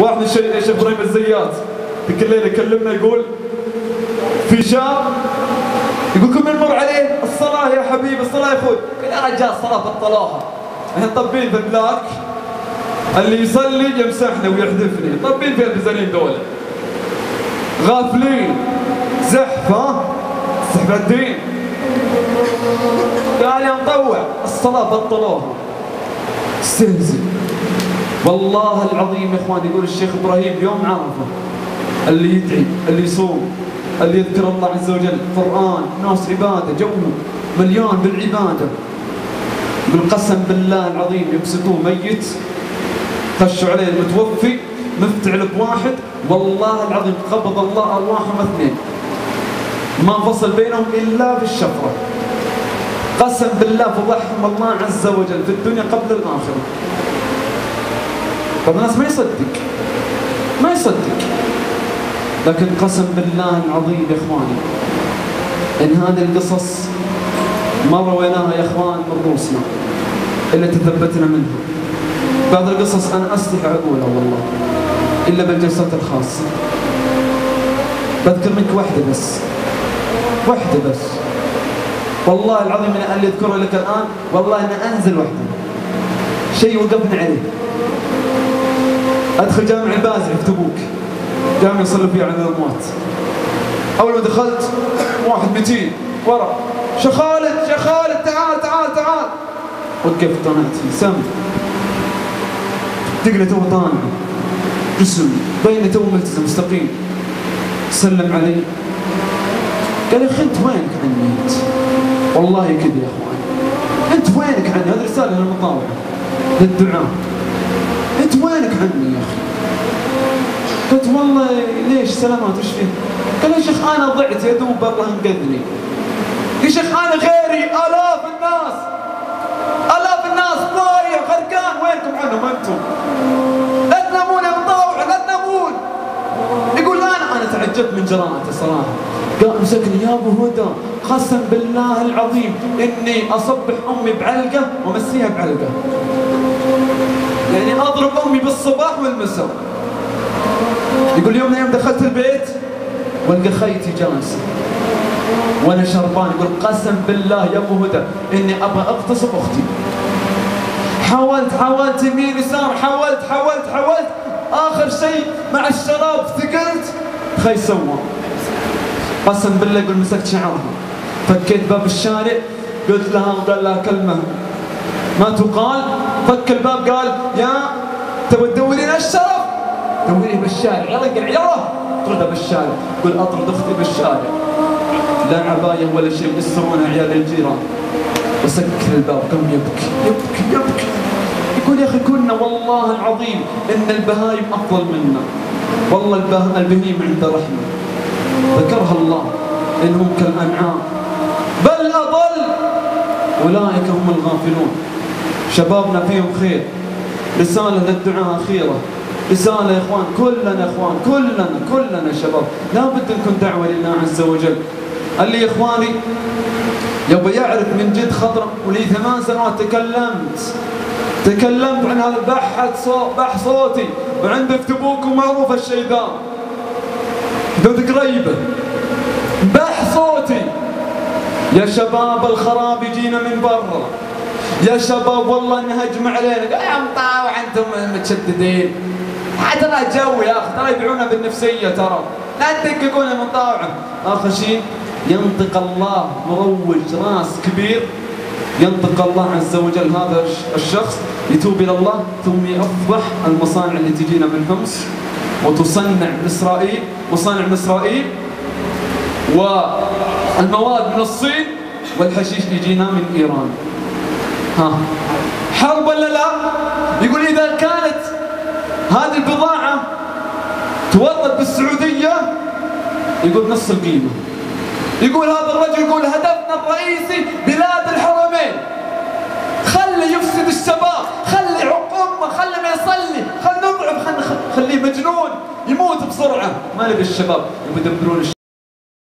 واحد من الشيخ إبراهيم الزيات. ذيك الليلة كلمنا يقول في شاب يقول كل من مر عليه الصلاة يا حبيبي الصلاة يا أخوي. يا رجال الصلاه بطلوها إحنا طبين في البلاك. اللي يصلي يمسحنا ويحذفني طبين في البزنين دول غافلين. زحف ها زحف الدين. قال يا مطوع الصلاة بطلوها استهزئ. والله العظيم يا إخوان يقول الشيخ إبراهيم يوم عرفه اللي يدعي اللي يصوم اللي يذكر الله عز وجل قرآن ناس عبادة جوه مليان بالعبادة. يقول قسم بالله العظيم يبسطوه ميت خشوا عليه المتوفي مفتعل بواحد والله العظيم قبض الله أرواحهم اثنين. ما فصل بينهم إلا بالشفرة. قسم بالله فضحهم الله عز وجل في الدنيا قبل الآخرة. بعض الناس ما يصدق. ما يصدق. لكن قسم بالله العظيم يا إخواني إن هذه القصص ما رويناها يا إخوان من روسنا الا تثبتنا منها. بعض القصص أنا أستحي أقولها والله إلا بالجلسات الخاصة. بذكر منك واحدة بس واحدة بس. والله العظيم من اللي اذكره لك الآن والله أنا أنزل واحدة شيء وقفنا عليه. أدخل جامع البازل في تبوك. جامع يصلوا فيه على الاموات أول ما دخلت واحد 200 ورا. شيخ خالد شيخ خالد تعال تعال تعال. وقفت طلعت سم. تقنى تو طالع جسم. بين تو ملتزم مستقيم. سلم علي. قال يا أخي أنت وينك عني انت؟ والله كذا يا أخوان. أنت وينك عني؟ هذه رسالة للمطاوعه للدعاء. انت وينك عني يا أخي؟ قلت والله ليش سلامات وش فيه؟ قال يا شيخ أنا ضعت يا دوب الله انقذني يا شيخ أنا غيري آلاف الناس آلاف الناس ضايع غرقان وينكم عنهم أنتم؟ لا تنامون يا مطاوع لا تنامون يقول أنا أنا تعجبت من جراءته صراحة قال مسكني يا أبو هدى قسم بالله العظيم إني اصبح امي بعلقة وأمسيها بعلقة يعني أضرب أمي بالصباح والمساء. يقول يوم من الأيام دخلت البيت والقى خيتي جالسة. وأنا شربان يقول قسم بالله يا أبو هدى إني أبغى أغتصب أختي. حاولت حاولت يمين يسار حاولت حاولت حاولت. آخر شيء مع الشراب ثقلت. خي سوى. قسم بالله يقول مسكت شعرها. فكيت باب الشارع قلت لها وقال لها كلمة. ما تقال فك الباب قال يا تبي تدورين الشرف؟ دوريه بالشارع. يلا قل يلا. طردها بالشارع. قل أطرد أختي بالشارع. لا عباية ولا شيء يسرون عيال الجيران. وسكر الباب قام يبكي يبكي يبكي. يقول يا أخي كنا والله العظيم إن البهايم أفضل منا. والله البه... البهيم عنده رحمة. ذكرها الله إنهم كالأنعام. بل أضل. أولئك هم الغافلون. شبابنا فيهم خير. رساله للدعاء اخيره رسالة يا إخوان كلنا يا إخوان كلنا كلنا شباب. لابد نكون دعوة لله عز وجل. اللي يا إخواني يبغى يعرف من جد خطر ولي ثمان سنوات تكلمت. تكلمت عن هذا بحث صوت بح صوتي. وعند في تبوك ومعروف الشيطان دود قريبة بح صوتي. يا شباب الخراب يجينا من برا. يا شباب والله نهجم علينا. يا مطاوع أنتم متشددين. ترى جو يا أخي ترى يبيعونا بالنفسية ترى. لا تدققون من طاوعه اخر شيء ينطق الله مروج راس كبير. ينطق الله عز وجل هذا الشخص يتوب إلى الله ثم يفضح المصانع اللي تجينا من حمص وتصنع من إسرائيل مصانع من إسرائيل والمواد من الصين والحشيش يجينا من إيران. ها. حرب ولا لا؟ يقول إذا كانت هذه البضاعة تورد بالسعودية يقول نص القيمه يقول هذا الرجل يقول هدفنا الرئيسي بلاد الحرمين. خلي يفسد الشباب خلي عقومه خلي ما يصلي خلي نضعف خلي خليه مجنون يموت بسرعة. ما نبي الشباب يبي يدبرون